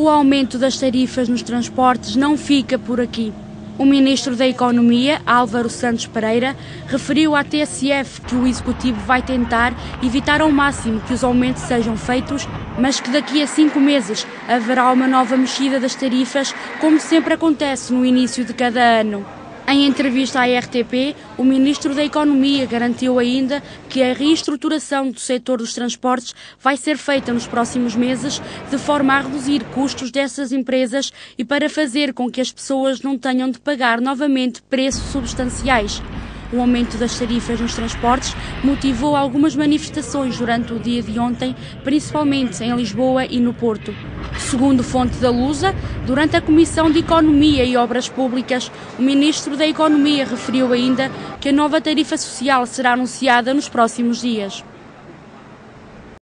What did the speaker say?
O aumento das tarifas nos transportes não fica por aqui. O ministro da Economia, Álvaro Santos Pereira, referiu à TSF que o executivo vai tentar evitar ao máximo que os aumentos sejam feitos, mas que daqui a cinco meses haverá uma nova mexida das tarifas, como sempre acontece no início de cada ano. Em entrevista à RTP, o Ministro da Economia garantiu ainda que a reestruturação do setor dos transportes vai ser feita nos próximos meses, de forma a reduzir custos dessas empresas e para fazer com que as pessoas não tenham de pagar novamente preços substanciais. O aumento das tarifas nos transportes motivou algumas manifestações durante o dia de ontem, principalmente em Lisboa e no Porto. Segundo fonte da Lusa, durante a Comissão de Economia e Obras Públicas, o Ministro da Economia referiu ainda que a nova tarifa social será anunciada nos próximos dias.